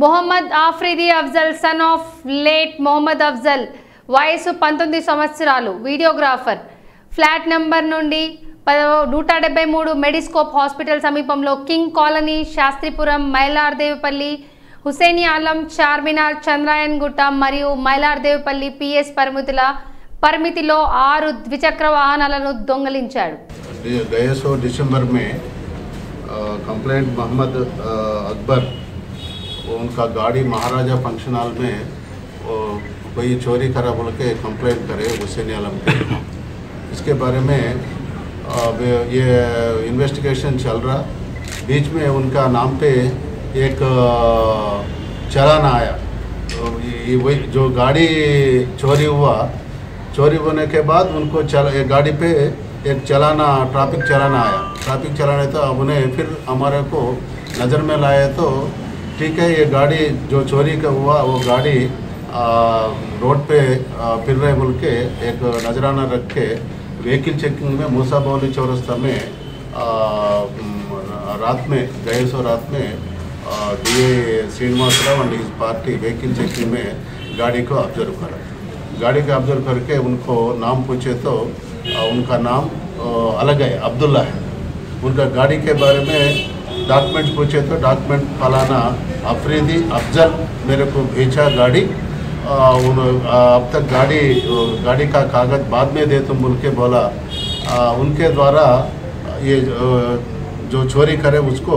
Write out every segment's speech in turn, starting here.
Mohammed Afridi Afzal son of late Mohammed Afzal వయసు పంతొమ్మిది సంవత్సరాలు వీడియోగ్రాఫర్. ఫ్లాట్ నెంబర్ నుండి నూట డెబ్బై మూడు మెడిస్కోప్ హాస్పిటల్ సమీపంలో king colony Shastripuram Mailardevpally Hussaini Alam Charminar Chandrayangutta మరియు మైలార్దేవిపల్లి పిఎస్ పరిమితుల పరిమితిలో ఆరు ద్విచక్ర వాహనాలను దొంగలించాడు. డిసెంబర్ మే కంప్లైంట్ మహమ్మద్ అక్బర్ वो उनका गाड़ी महाराजा फ़ंक्शन हॉल में वो कोई चोरी करा बोल के कंप्लेंट करे हुसैन आलम के इसके बारे में अ, वे- ये इन्वेस्टिगेशन चल रहा। बीच में उनका नाम पे एक चालान आया। तो ये- वही जो गाड़ी चोरी हुआ चोरी होने के बाद उनको चल गाड़ी पे एक चलाना ट्रैफ़िक चलाना आया। ट्रैफ़िक चलाने तो अब उन्हें फिर हमारे को नज़र में लाए तो ठीक है, ये गाड़ी जो चोरी का हुआ, वो गाड़ी रोड पे फिर रहे बोल के, एक नजराना रख के व्हीकल चेकिंग में मूसा बावली चौरस्ता में रात में गए सो रात में डी ए श्रीनिवासराव एंड इस पार्टी व्हीकल चेकिंग में गाड़ी को ऑब्ज़र्व करा। गाड़ी को ऑब्ज़र्व करके उनको नाम पूछे तो उनका नाम अलग है, अब्दुल्ला है। उनका गाड़ी के बारे में डॉक्यूमेंट पूछे तो डॉक्यूमेंट फलाना अफरीदी अफजल मेरे को भेजा गाड़ी। आ, उन, अब तक गाड़ी गाड़ी का कागज़ बाद में दे तो बोल के बोला। आ, उनके द्वारा ये जो चोरी करे उसको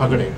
पकड़े।